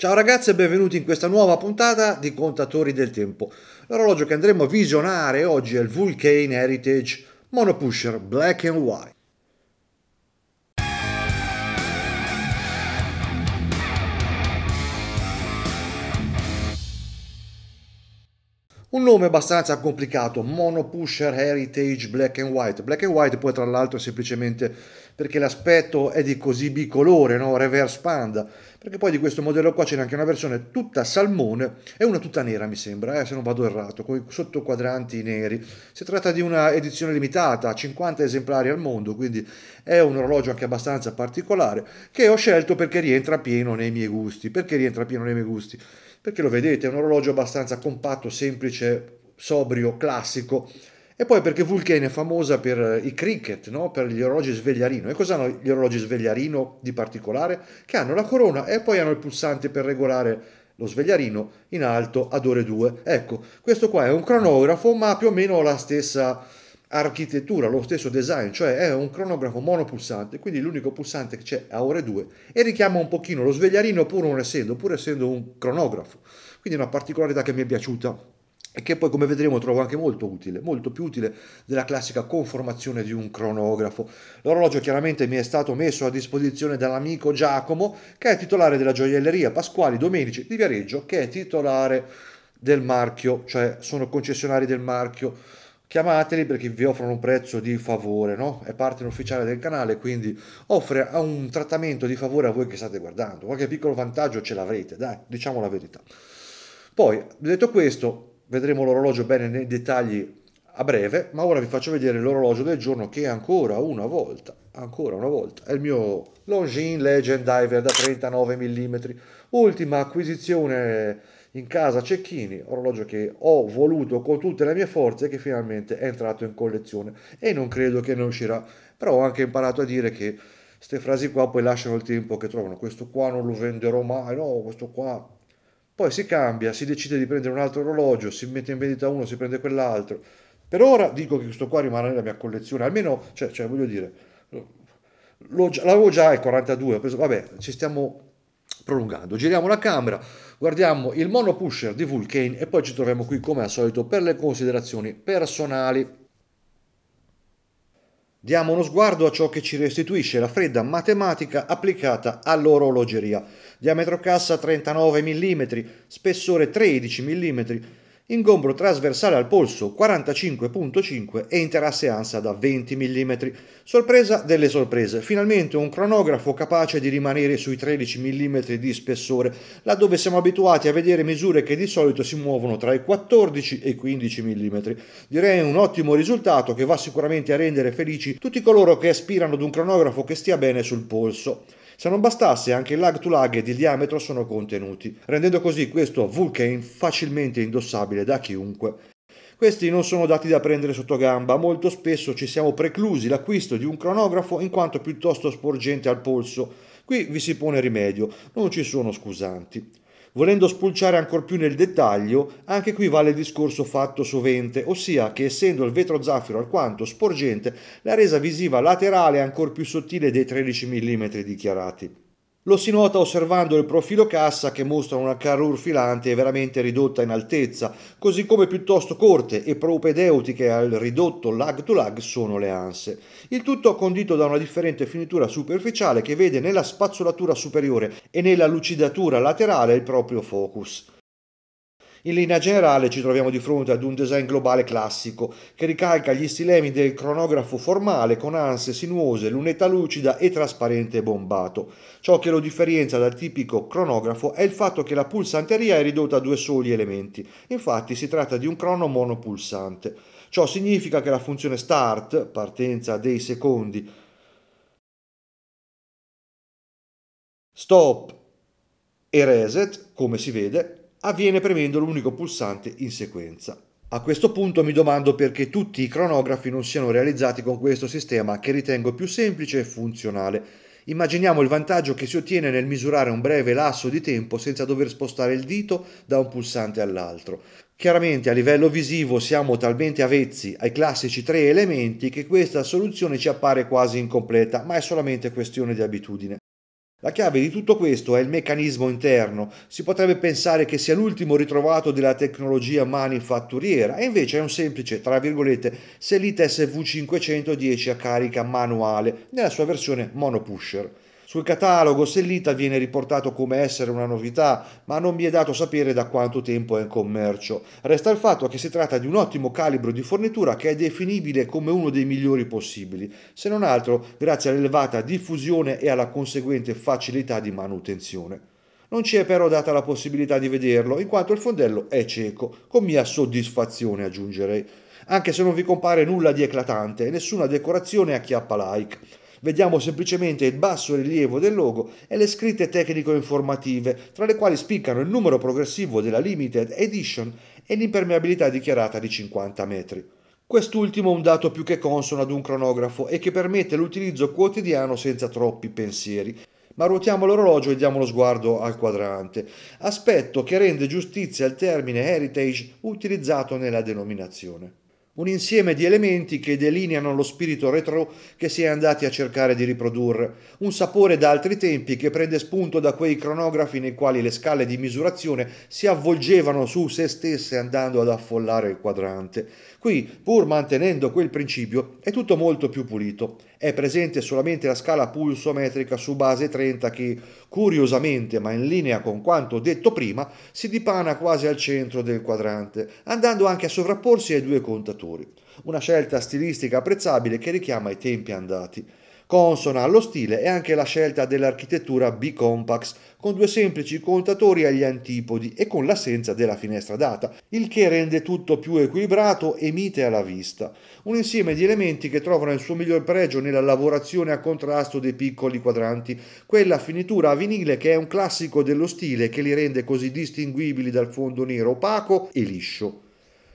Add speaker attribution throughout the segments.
Speaker 1: Ciao ragazzi e benvenuti in questa nuova puntata di Contatori del Tempo. L'orologio che andremo a visionare oggi è il Vulcane Heritage Monopusher Black and White. Un nome abbastanza complicato, Monopusher Heritage Black and White. Black and White poi tra l'altro è semplicemente perché l'aspetto è di così bicolore, no? reverse panda, perché poi di questo modello qua c'è anche una versione tutta salmone e una tutta nera mi sembra, eh, se non vado errato, con i sottoquadranti neri. Si tratta di una edizione limitata, 50 esemplari al mondo, quindi è un orologio anche abbastanza particolare che ho scelto perché rientra pieno nei miei gusti. Perché rientra pieno nei miei gusti? Perché lo vedete, è un orologio abbastanza compatto, semplice, sobrio, classico. E poi perché Vulcane è famosa per i cricket, no? per gli orologi svegliarino. E cosa hanno gli orologi svegliarino di particolare? Che hanno la corona e poi hanno il pulsante per regolare lo svegliarino in alto ad ore 2. Ecco, questo qua è un cronografo, ma più o meno la stessa architettura, lo stesso design, cioè è un cronografo monopulsante, quindi l'unico pulsante che c'è a ore 2 e richiama un pochino lo svegliarino pur non essendo, pur essendo un cronografo. Quindi una particolarità che mi è piaciuta e che poi come vedremo trovo anche molto utile, molto più utile della classica conformazione di un cronografo. L'orologio chiaramente mi è stato messo a disposizione dall'amico Giacomo, che è titolare della gioielleria Pasquali Domenici di Viareggio, che è titolare del marchio, cioè sono concessionari del marchio chiamateli perché vi offrono un prezzo di favore, no? È partner ufficiale del canale, quindi offre un trattamento di favore a voi che state guardando. Qualche piccolo vantaggio ce l'avrete, dai, diciamo la verità. Poi, detto questo, vedremo l'orologio bene nei dettagli a breve, ma ora vi faccio vedere l'orologio del giorno che ancora una volta, ancora una volta, è il mio Longines Legend Diver da 39 mm, ultima acquisizione in casa Cecchini, orologio che ho voluto con tutte le mie forze e che finalmente è entrato in collezione e non credo che ne uscirà, però ho anche imparato a dire che queste frasi qua poi lasciano il tempo che trovano, questo qua non lo venderò mai, no, questo qua. Poi si cambia, si decide di prendere un altro orologio, si mette in vendita uno, si prende quell'altro. Per ora dico che questo qua rimane nella mia collezione, almeno, cioè, cioè voglio dire, l'avevo già il 42, preso, vabbè, ci stiamo prolungando. Giriamo la camera, guardiamo il mono pusher di Vulcane e poi ci troviamo qui come al solito per le considerazioni personali. Diamo uno sguardo a ciò che ci restituisce la fredda matematica applicata all'orologeria. Diametro cassa 39 mm, spessore 13 mm, ingombro trasversale al polso 45.5 e interasse ansa da 20 mm. Sorpresa delle sorprese, finalmente un cronografo capace di rimanere sui 13 mm di spessore, laddove siamo abituati a vedere misure che di solito si muovono tra i 14 e i 15 mm. Direi un ottimo risultato che va sicuramente a rendere felici tutti coloro che aspirano ad un cronografo che stia bene sul polso. Se non bastasse, anche il lag to lag ed il diametro sono contenuti, rendendo così questo Vulcane facilmente indossabile da chiunque. Questi non sono dati da prendere sotto gamba, molto spesso ci siamo preclusi l'acquisto di un cronografo in quanto piuttosto sporgente al polso. Qui vi si pone rimedio, non ci sono scusanti. Volendo spulciare ancor più nel dettaglio, anche qui vale il discorso fatto sovente, ossia che essendo il vetro zaffiro alquanto sporgente, la resa visiva laterale è ancor più sottile dei 13 mm dichiarati. Lo si nota osservando il profilo cassa che mostra una carrure filante veramente ridotta in altezza, così come piuttosto corte e propedeutiche al ridotto lag to lag sono le anse. Il tutto condito da una differente finitura superficiale che vede nella spazzolatura superiore e nella lucidatura laterale il proprio focus. In linea generale ci troviamo di fronte ad un design globale classico che ricalca gli stilemi del cronografo formale con anse sinuose, lunetta lucida e trasparente bombato. Ciò che lo differenzia dal tipico cronografo è il fatto che la pulsanteria è ridotta a due soli elementi. Infatti si tratta di un crono monopulsante. Ciò significa che la funzione start, partenza dei secondi, stop e reset, come si vede, avviene premendo l'unico pulsante in sequenza. A questo punto mi domando perché tutti i cronografi non siano realizzati con questo sistema che ritengo più semplice e funzionale. Immaginiamo il vantaggio che si ottiene nel misurare un breve lasso di tempo senza dover spostare il dito da un pulsante all'altro. Chiaramente a livello visivo siamo talmente avvezzi ai classici tre elementi che questa soluzione ci appare quasi incompleta, ma è solamente questione di abitudine. La chiave di tutto questo è il meccanismo interno. Si potrebbe pensare che sia l'ultimo ritrovato della tecnologia manifatturiera e invece è un semplice, tra virgolette, Selite SV510 a carica manuale nella sua versione monopusher. Sul catalogo Sellita viene riportato come essere una novità, ma non mi è dato sapere da quanto tempo è in commercio. Resta il fatto che si tratta di un ottimo calibro di fornitura che è definibile come uno dei migliori possibili, se non altro grazie all'elevata diffusione e alla conseguente facilità di manutenzione. Non ci è però data la possibilità di vederlo, in quanto il fondello è cieco, con mia soddisfazione aggiungerei, anche se non vi compare nulla di eclatante nessuna decorazione a chiappa like. Vediamo semplicemente il basso rilievo del logo e le scritte tecnico-informative, tra le quali spiccano il numero progressivo della Limited Edition e l'impermeabilità dichiarata di 50 metri. Quest'ultimo un dato più che consono ad un cronografo e che permette l'utilizzo quotidiano senza troppi pensieri. Ma ruotiamo l'orologio e diamo lo sguardo al quadrante, aspetto che rende giustizia al termine heritage utilizzato nella denominazione un insieme di elementi che delineano lo spirito retro che si è andati a cercare di riprodurre, un sapore da altri tempi che prende spunto da quei cronografi nei quali le scale di misurazione si avvolgevano su se stesse andando ad affollare il quadrante. Qui, pur mantenendo quel principio, è tutto molto più pulito. È presente solamente la scala pulsometrica su base 30 che, curiosamente ma in linea con quanto detto prima, si dipana quasi al centro del quadrante, andando anche a sovrapporsi ai due contatori. Una scelta stilistica apprezzabile che richiama i tempi andati. Consona allo stile è anche la scelta dell'architettura B-Compax, con due semplici contatori agli antipodi e con l'assenza della finestra data, il che rende tutto più equilibrato e mite alla vista. Un insieme di elementi che trovano il suo miglior pregio nella lavorazione a contrasto dei piccoli quadranti, quella finitura a vinile che è un classico dello stile che li rende così distinguibili dal fondo nero opaco e liscio.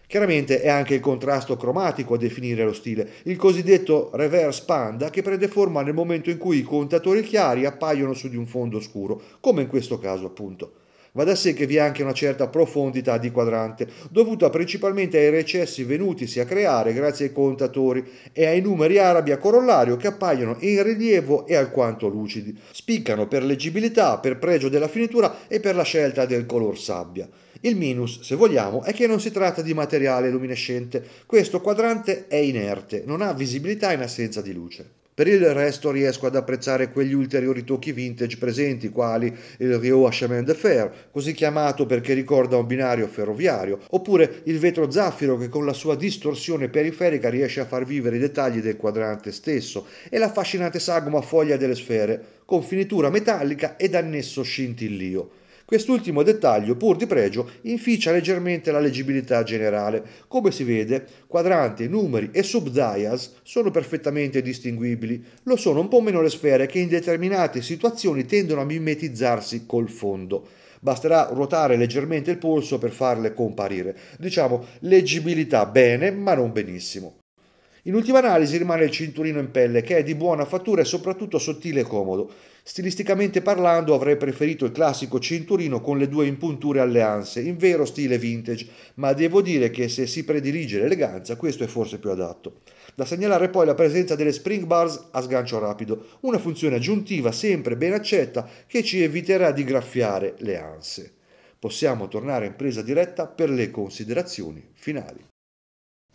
Speaker 1: Chiaramente è anche il contrasto cromatico a definire lo stile, il cosiddetto reverse panda che prende forma nel momento in cui i contatori chiari appaiono su di un fondo scuro, come in questo caso appunto. Va da sé che vi è anche una certa profondità di quadrante, dovuta principalmente ai recessi venutisi a creare grazie ai contatori e ai numeri arabi a corollario che appaiono in rilievo e alquanto lucidi. Spiccano per leggibilità, per pregio della finitura e per la scelta del color sabbia. Il minus, se vogliamo, è che non si tratta di materiale luminescente. Questo quadrante è inerte, non ha visibilità in assenza di luce. Per il resto riesco ad apprezzare quegli ulteriori tocchi vintage presenti, quali il Rio Chemin de Fer, così chiamato perché ricorda un binario ferroviario, oppure il vetro zaffiro che con la sua distorsione periferica riesce a far vivere i dettagli del quadrante stesso, e l'affascinante sagoma foglia delle sfere, con finitura metallica ed annesso scintillio. Quest'ultimo dettaglio, pur di pregio, inficia leggermente la leggibilità generale. Come si vede, quadranti, numeri e subdials sono perfettamente distinguibili. Lo sono un po' meno le sfere che in determinate situazioni tendono a mimetizzarsi col fondo. Basterà ruotare leggermente il polso per farle comparire. Diciamo leggibilità bene, ma non benissimo. In ultima analisi rimane il cinturino in pelle che è di buona fattura e soprattutto sottile e comodo. Stilisticamente parlando avrei preferito il classico cinturino con le due impunture alleanze, in vero stile vintage, ma devo dire che se si predilige l'eleganza questo è forse più adatto. Da segnalare poi la presenza delle spring bars a sgancio rapido, una funzione aggiuntiva sempre ben accetta che ci eviterà di graffiare le anse. Possiamo tornare in presa diretta per le considerazioni finali.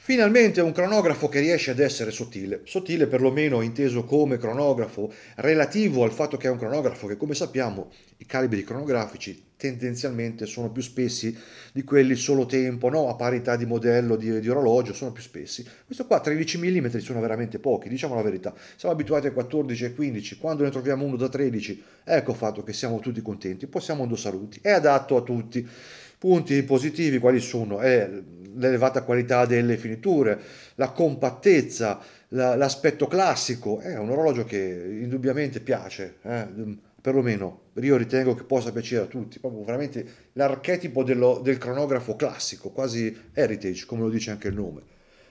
Speaker 1: Finalmente un cronografo che riesce ad essere sottile, sottile perlomeno inteso come cronografo relativo al fatto che è un cronografo che come sappiamo i calibri cronografici tendenzialmente sono più spessi di quelli solo tempo, no? a parità di modello di, di, orologio sono più spessi. Questo qua 13 mm sono veramente pochi, diciamo la verità. Siamo abituati a 14 e 15, quando ne troviamo uno da 13, ecco fatto che siamo tutti contenti, possiamo indossarlo è adatto a tutti. Punti positivi quali sono? È l'elevata qualità delle finiture, la compattezza, la, l'aspetto classico. È un orologio che indubbiamente piace, eh? perlomeno io ritengo che possa piacere a tutti. Proprio veramente l'archetipo dello, del cronografo classico, quasi heritage, come lo dice anche il nome.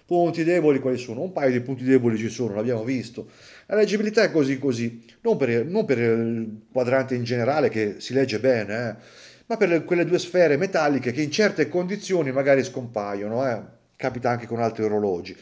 Speaker 1: Punti deboli quali sono? Un paio di punti deboli ci sono, l'abbiamo visto. La leggibilità è così così, non per, non per il quadrante in generale che si legge bene, eh ma per le, quelle due sfere metalliche che in certe condizioni magari scompaiono, eh? capita anche con altri orologi.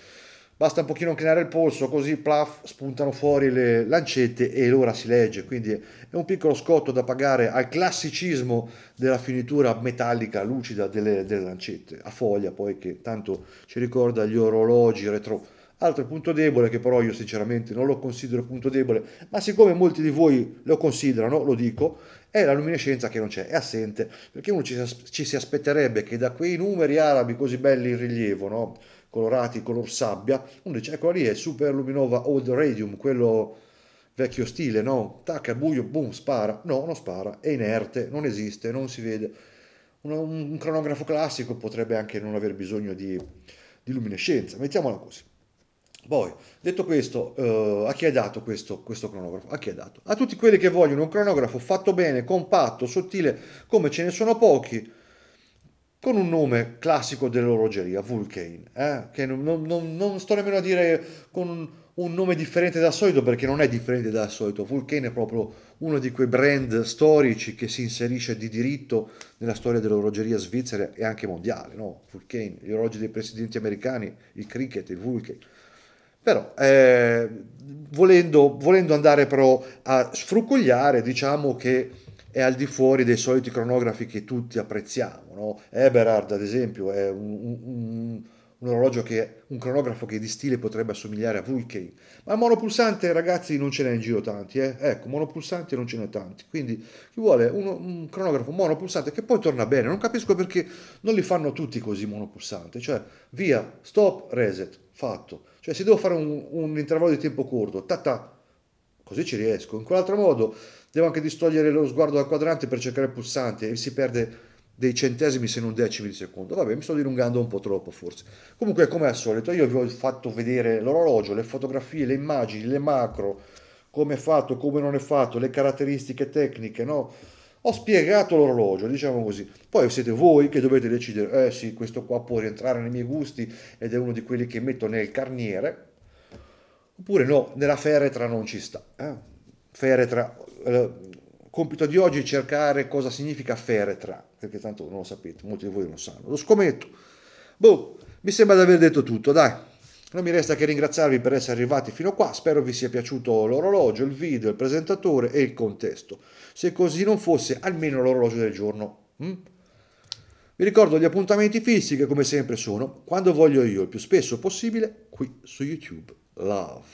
Speaker 1: basta un pochino inclinare il polso, così plaf, spuntano fuori le lancette e l'ora si legge. Quindi è un piccolo scotto da pagare al classicismo della finitura metallica lucida delle, delle lancette, a foglia poi che tanto ci ricorda gli orologi retro. Altro punto debole che però io sinceramente non lo considero punto debole, ma siccome molti di voi lo considerano, lo dico, è la luminescenza che non c'è, è assente, perché uno ci, ci si aspetterebbe che da quei numeri arabi così belli in rilievo, no? colorati color sabbia, uno dice ecco lì è Super Luminova Old Radium, quello vecchio stile, no? Tac, al buio, boom, spara. No, non spara, è inerte, non esiste, non si vede. Un, un cronografo classico potrebbe anche non aver bisogno di, di luminescenza, mettiamola così. Poi, detto questo, uh, a chi è dato questo, questo, cronografo? A chi è dato? A tutti quelli che vogliono un cronografo fatto bene, compatto, sottile, come ce ne sono pochi, con un nome classico dell'orologeria, Vulcane, eh? che non, non, non, sto nemmeno a dire con un nome differente dal solito perché non è differente dal solito, Vulcane è proprio uno di quei brand storici che si inserisce di diritto nella storia dell'orologeria svizzera e anche mondiale, no? Vulcane, gli orologi dei presidenti americani, il cricket, il Vulcane. Però, eh, volendo, volendo andare però a sfrucugliare, diciamo che è al di fuori dei soliti cronografi che tutti apprezziamo. No? Eberhard, ad esempio, è un, un, un, orologio che un cronografo che di stile potrebbe assomigliare a Vulcane. Ma monopulsante, ragazzi, non ce n'è in giro tanti. Eh? Ecco, monopulsanti non ce n'è tanti. Quindi chi vuole un, un cronografo monopulsante che poi torna bene, non capisco perché non li fanno tutti così monopulsante. Cioè, via, stop, reset, fatto. Cioè, se devo fare un, un intervallo di tempo corto, ta ta, così ci riesco. In quell'altro modo devo anche distogliere lo sguardo dal quadrante per cercare il pulsante e si perde dei centesimi se non decimi di secondo. Vabbè, mi sto dilungando un po' troppo forse. Comunque, come al solito, io vi ho fatto vedere l'orologio, le fotografie, le immagini, le macro, come è fatto, come non è fatto, le caratteristiche tecniche, no? Ho spiegato l'orologio, diciamo così. Poi siete voi che dovete decidere, eh sì, questo qua può rientrare nei miei gusti ed è uno di quelli che metto nel carniere, oppure no, nella feretra non ci sta. Eh? Feretra eh, compito di oggi è cercare cosa significa feretra, perché tanto non lo sapete, molti di voi non lo sanno. Lo scommetto. Boh, mi sembra di aver detto tutto, dai. Non mi resta che ringraziarvi per essere arrivati fino a qua, spero vi sia piaciuto l'orologio, il video, il presentatore e il contesto. Se così non fosse, almeno l'orologio del giorno. Hm? Vi ricordo gli appuntamenti fissi che come sempre sono, quando voglio io, il più spesso possibile, qui su YouTube. Love.